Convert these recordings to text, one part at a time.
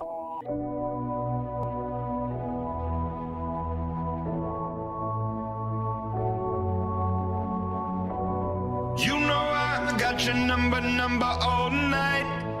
You know I got your number, number all night.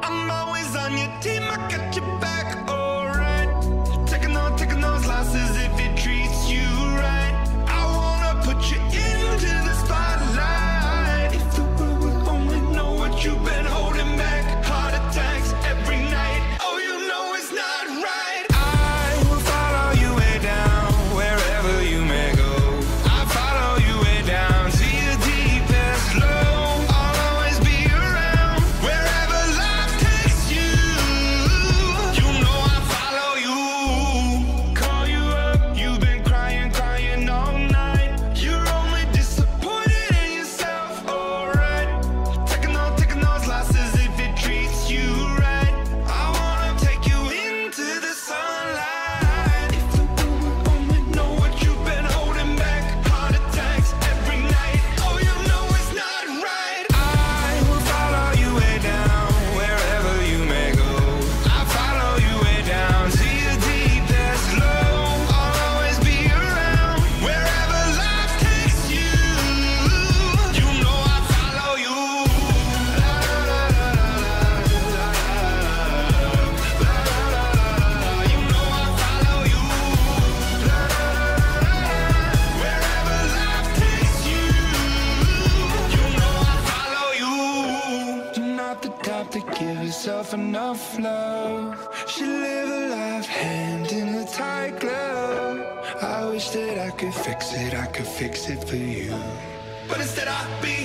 up to give herself enough love. She live a life hand in a tight glove. I wish that I could fix it, I could fix it for you. But instead I be